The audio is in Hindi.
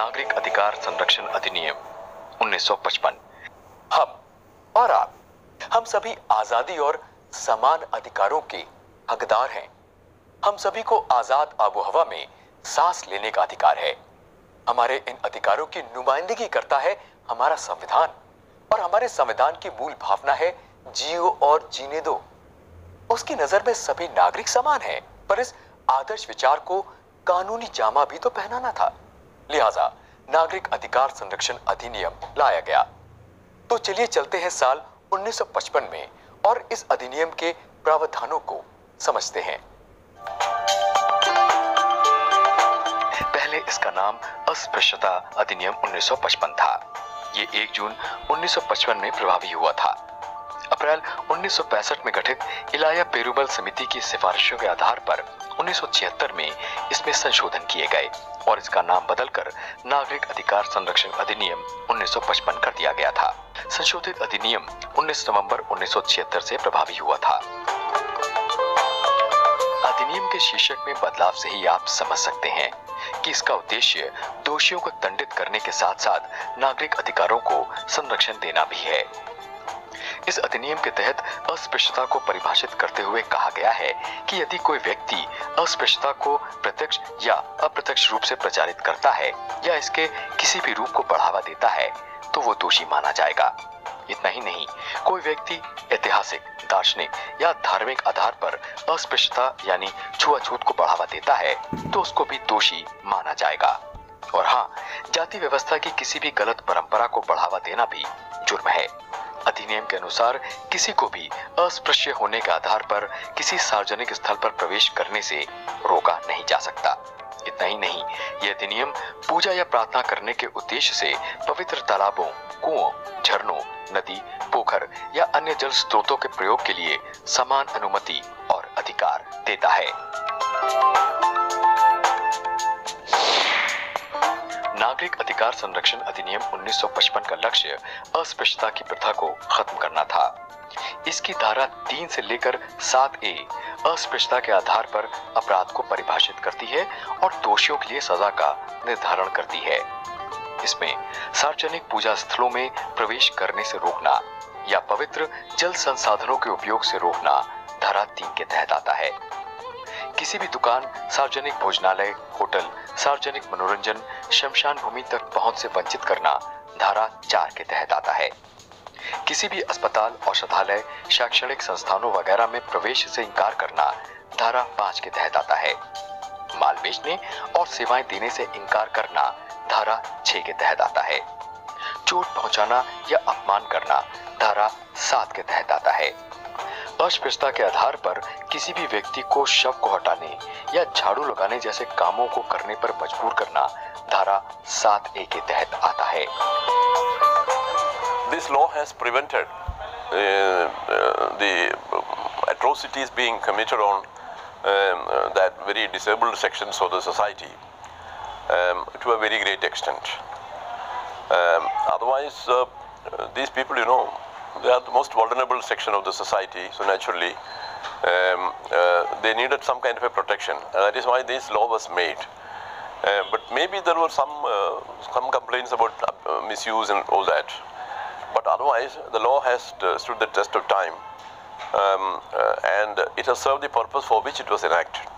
नागरिक अधिकार संरक्षण अधिनियम 1955 हम और आप, हम सभी आज़ादी और समान अधिकारों के हकदार हैं। हम सभी को आज़ाद आबो हवा में सांस लेने का अधिकार है। हमारे इन अधिकारों की नुमाइंदगी करता है हमारा संविधान, और हमारे संविधान की मूल भावना है जियो और जीने दो। उसकी नज़र में सभी नागरिक समान हैं, पर इस आदर्श विचार को कानूनी जामा भी तो पहनाना था। लिहाजा नागरिक अधिकार संरक्षण अधिनियम लाया गया। तो चलिए चलते हैं साल 1955 में और इस अधिनियम के प्रावधानों को समझते हैं। पहले इसका नाम अस्पृश्यता अधिनियम 1955 था। ये 1 जून 1955 में प्रभावी हुआ था। अप्रैल 1965 में गठित इलाया पेरूबल समिति की सिफारिशों के आधार पर 1976 में इसमें संशोधन किए गए और इसका नाम बदलकर नागरिक अधिकार संरक्षण अधिनियम 1955 कर दिया गया था। संशोधित अधिनियम 19 नवंबर 1976 से प्रभावी हुआ था। अधिनियम के शीर्षक में बदलाव से ही आप समझ सकते हैं कि इसका उद्देश्य दोषियों को दंडित करने के साथ साथ नागरिक अधिकारों को संरक्षण देना भी है। इस अधिनियम के तहत अस्पृश्यता को परिभाषित करते हुए कहा गया है कि यदि कोई व्यक्ति अस्पृश्यता को प्रत्यक्ष या अप्रत्यक्ष रूप से प्रचारित करता है या इसके किसी भी रूप को बढ़ावा देता है तो वो दोषी माना जाएगा। इतना ही नहीं, कोई व्यक्ति ऐतिहासिक, दार्शनिक या धार्मिक आधार पर अस्पृश्यता यानी छुआछूत को बढ़ावा देता है तो उसको भी दोषी माना जाएगा। और हाँ जाति व्यवस्था की किसी भी गलत परंपरा को बढ़ावा देना भी जुर्म है। अधिनियम के अनुसार किसी को भी अस्पृश्य होने के आधार पर किसी सार्वजनिक स्थल पर प्रवेश करने से रोका नहीं जा सकता। इतना ही नहीं, यह अधिनियम पूजा या प्रार्थना करने के उद्देश्य से पवित्र तालाबों, कुओं, झरनों, नदी, पोखर या अन्य जल स्रोतों के प्रयोग के लिए समान अनुमति और अधिकार देता है। नागरिक अधिकार संरक्षण अधिनियम 1955 का लक्ष्य अस्पृश्यता की प्रथा को खत्म करना था। इसकी धारा तीन से लेकर सात ए अस्पृश्यता के आधार पर अपराध को परिभाषित करती है और दोषियों के लिए सजा का निर्धारण करती है। इसमें सार्वजनिक पूजा स्थलों में प्रवेश करने से रोकना या पवित्र जल संसाधनों के उपयोग से रोकना धारा तीन के तहत आता है। किसी भी दुकान, सार्वजनिक भोजनालय, होटल, सार्वजनिक मनोरंजन, शमशान भूमि तक पहुँच से वंचित करना धारा चार के तहत आता है। किसी भी अस्पताल, औषधालय, शैक्षणिक संस्थानों वगैरह में प्रवेश से इंकार करना धारा पाँच के तहत आता है। माल बेचने और सेवाएँ देने से इंकार करना धारा छह के तहत आता है। चोट पहुंचाना या अपमान करना धारा सात के तहत आता है। अस्पृश्यता के आधार पर किसी भी व्यक्ति को शव को हटाने या झाड़ू लगाने जैसे कामों को करने पर मजबूर करना धारा सात ए के तहत आता है। This law has prevented atrocities being society to a very great extent otherwise these people you know they are the most vulnerable section of the society, so naturally um, uh, they needed some kind of a protection. And that is why this law was made. Uh, but maybe there were some uh, some complaints about uh, misuse and all that. But otherwise, the law has uh, stood the test of time, um, and it has served the purpose for which it was enacted.